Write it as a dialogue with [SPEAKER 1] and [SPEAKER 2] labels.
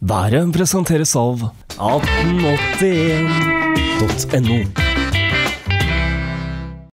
[SPEAKER 1] Været presenteres av 1881.no.